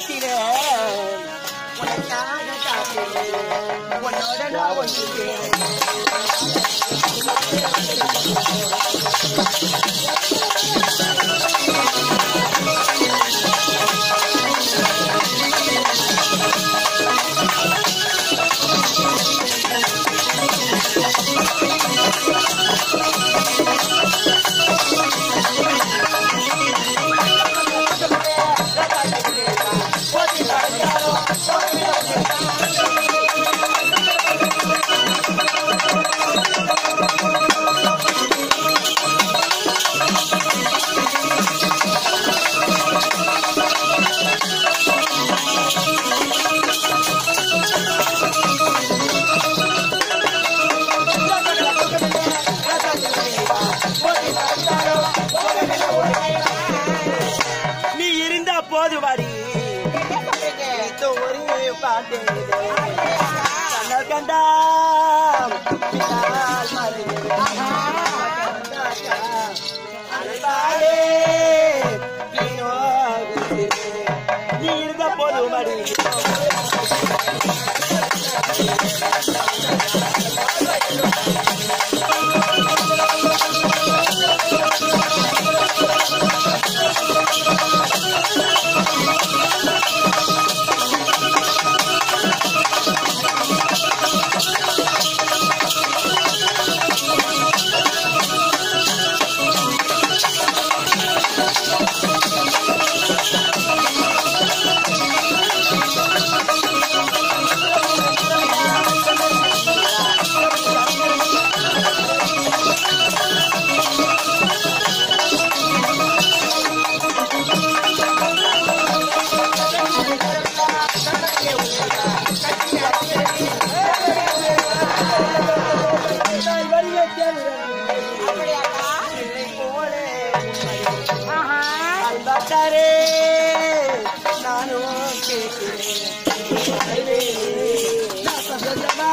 உள்ளத்திலே உனக்காக காத்து உன்னோட நான் ஒன்று இருந்தா போது வாடி இந்த ஒரு பாட்டு கண்ணல் கண்டா அன்பாட்டாரே நானும் கேட்கிறேன். நான் சந்தோஷமா